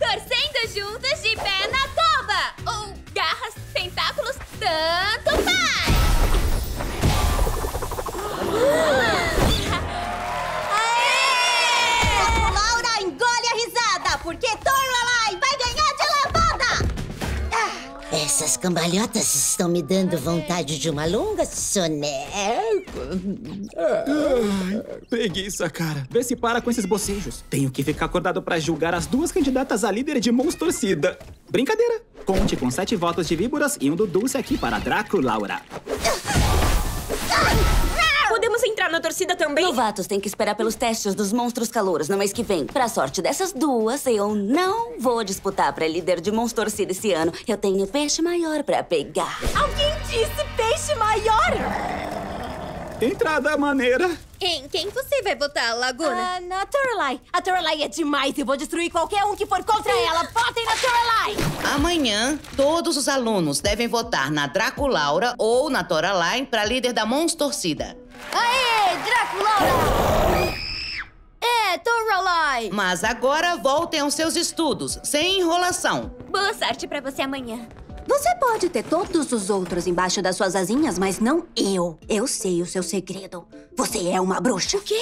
Torcendo juntas de pé na cova! Ou garras, tentáculos, tanto Essas cambalhotas estão me dando vontade de uma longa soneca. Preguiça, cara. Vê se para com esses bocejos. Tenho que ficar acordado pra julgar as duas candidatas a líder de Mons Torcida. Brincadeira. Conte com sete votos de víboras e um do Dulce aqui para Draco Laura. Podemos entrar na torcida também? Novatos têm que esperar pelos testes dos monstros calouros no mês que vem. Pra sorte dessas duas, eu não vou disputar pra líder de Monstro Torcida esse ano. Eu tenho peixe maior pra pegar. Alguém disse peixe maior? Entrada maneira. Em quem você vai votar, Laguna? Ah, na Toralai. A Toralai é demais e vou destruir qualquer um que for contra ela. Votem na Toralai! Amanhã, todos os alunos devem votar na Draco Laura ou na Toralai para líder da Mons Torcida. Aê, Draculaura! É, Toralai! Mas agora voltem aos seus estudos, sem enrolação. Boa sorte pra você amanhã. Você pode ter todos os outros embaixo das suas asinhas, mas não eu. Eu sei o seu segredo. Você é uma bruxa. O quê?